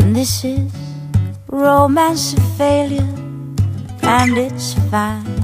And this is romance failure and it's fine.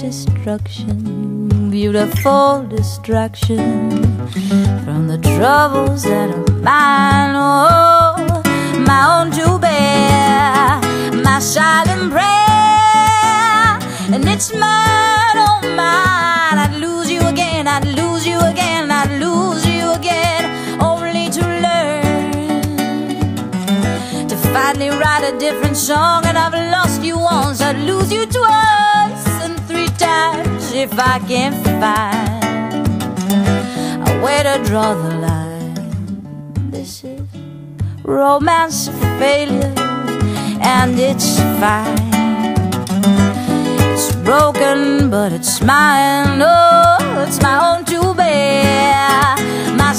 destruction, beautiful distraction from the troubles that are mine. Oh, my own to bear, my silent prayer, and it's mine, oh mine. I'd lose you again, I'd lose you again, I'd lose you again, only to learn to finally write a different song. And I've lost you once, I'd lose you twice if I can find a way to draw the line. This is romance failure, and it's fine. It's broken, but it's mine. Oh, it's my own to bear. My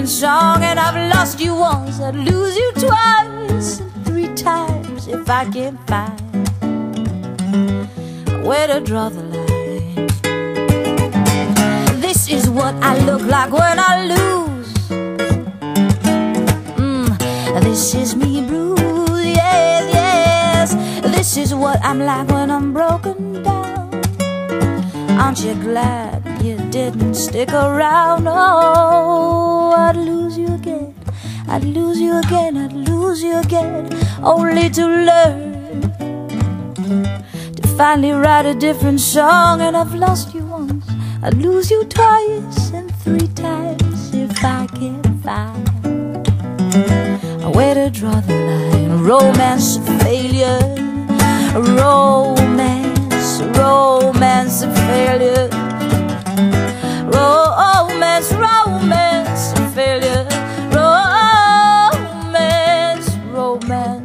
different song And I've lost you once, I'd lose you twice And three times if I can find Where to draw the line. This is what I look like when I lose. Mm, This is me bruised, yes, yes. This is what I'm like when I'm broken down. Aren't you glad you didn't stick around. Oh, I'd lose you again. I'd lose you again. I'd lose you again. Only to learn to finally write a different song. And I've lost you once. I'd lose you twice and three times if I can find a way to draw the line. Romance of failure. Romance, romance of failure. man.